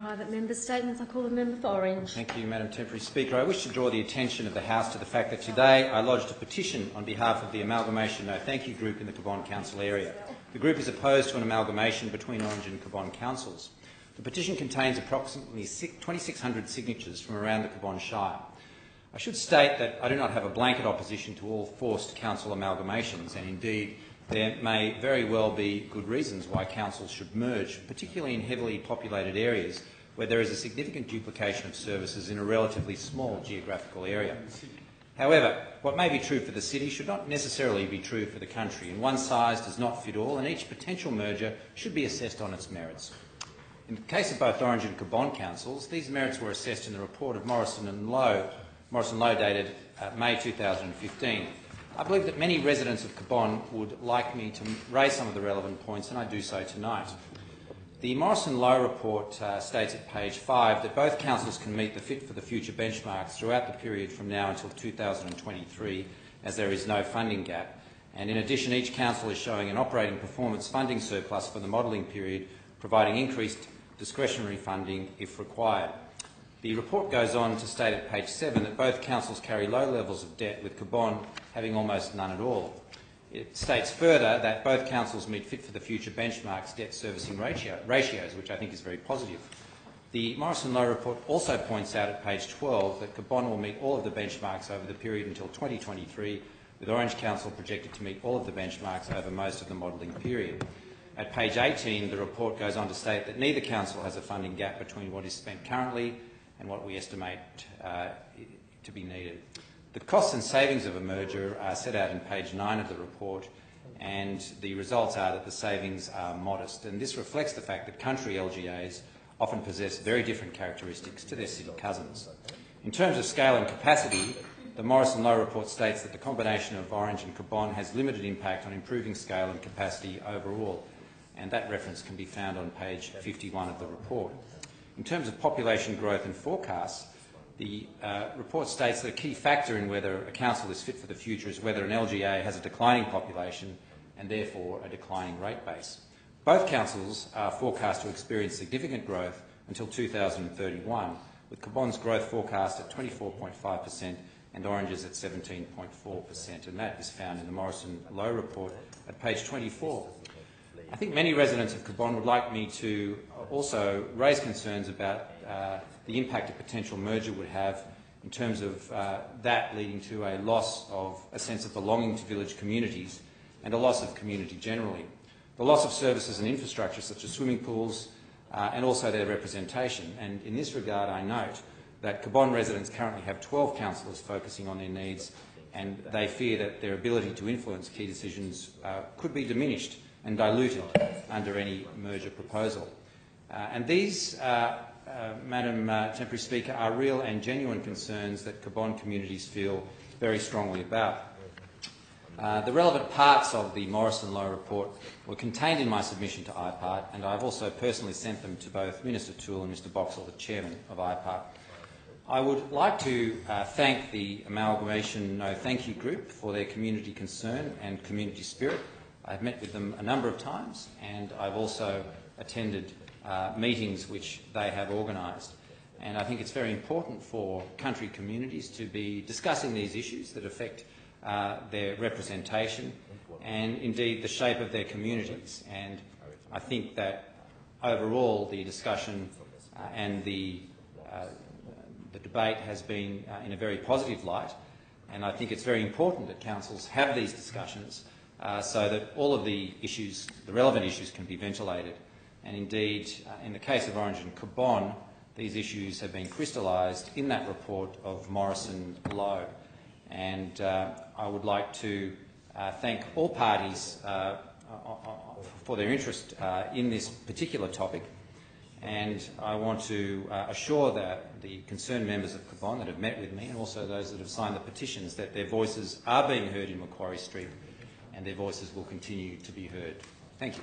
Private member statements. I call the member for Orange. Thank you, Madam Temporary Speaker. I wish to draw the attention of the House to the fact that today I lodged a petition on behalf of the Amalgamation No Thank You group in the Cabonne Council area. The group is opposed to an amalgamation between Orange and Cabonne councils. The petition contains approximately 2,600 signatures from around the Cabonne Shire. I should state that I do not have a blanket opposition to all forced council amalgamations, and indeed there may very well be good reasons why councils should merge, particularly in heavily populated areas where there is a significant duplication of services in a relatively small geographical area. However, what may be true for the city should not necessarily be true for the country, and one size does not fit all, and each potential merger should be assessed on its merits. In the case of both Orange and Cabonne councils, these merits were assessed in the report of Morrison and Lowe, Morrison Lowe dated uh, May 2015. I believe that many residents of Cabonne would like me to raise some of the relevant points, and I do so tonight. The Morrison Lowe report uh, states at page 5 that both councils can meet the Fit for the Future benchmarks throughout the period from now until 2023, as there is no funding gap. And in addition, each council is showing an operating performance funding surplus for the modelling period, providing increased discretionary funding if required. The report goes on to state at page 7 that both councils carry low levels of debt, with Cabonne having almost none at all. It states further that both councils meet fit for the future benchmarks debt servicing ratio, ratios, which I think is very positive. The Morrison Lowe report also points out at page 12 that Cabonne will meet all of the benchmarks over the period until 2023, with Orange Council projected to meet all of the benchmarks over most of the modelling period. At page 18, the report goes on to state that neither council has a funding gap between what is spent currently and what we estimate uh, to be needed. The costs and savings of a merger are set out in page 9 of the report and the results are that the savings are modest and this reflects the fact that country LGAs often possess very different characteristics to their city cousins. In terms of scale and capacity, the Morrison Lowe report states that the combination of Orange and Cabonne has limited impact on improving scale and capacity overall and that reference can be found on page 51 of the report. In terms of population growth and forecasts, the uh, report states that a key factor in whether a council is fit for the future is whether an LGA has a declining population and therefore a declining rate base. Both councils are forecast to experience significant growth until 2031, with Cabonne's growth forecast at 24.5% and Orange's at 17.4%, and that is found in the Morrison Lowe report at page 24. I think many residents of Cabonne would like me to also raise concerns about uh, the impact a potential merger would have in terms of uh, that leading to a loss of a sense of belonging to village communities and a loss of community generally. The loss of services and infrastructure such as swimming pools uh, and also their representation. And in this regard I note that Cabonne residents currently have 12 councillors focusing on their needs and they fear that their ability to influence key decisions uh, could be diminished and diluted under any merger proposal. Uh, and these, uh, uh, Madam uh, Temporary Speaker, are real and genuine concerns that Cabonne communities feel very strongly about. Uh, the relevant parts of the Morrison Lowe report were contained in my submission to IPART, and I've also personally sent them to both Minister Toole and Mr Boxall, the chairman of IPART. I would like to uh, thank the Amalgamation No Thank You group for their community concern and community spirit. I've met with them a number of times and I've also attended uh, meetings which they have organised. And I think it's very important for country communities to be discussing these issues that affect uh, their representation and indeed the shape of their communities. And I think that overall the discussion uh, and the, uh, the debate has been uh, in a very positive light. And I think it's very important that councils have these discussions uh, so that all of the issues, the relevant issues, can be ventilated. And indeed, uh, in the case of Orange and Cabonne, these issues have been crystallised in that report of Morrison Lowe. And uh, I would like to uh, thank all parties uh, for their interest uh, in this particular topic. And I want to assure that the concerned members of Cabonne that have met with me and also those that have signed the petitions that their voices are being heard in Macquarie Street and their voices will continue to be heard. Thank you.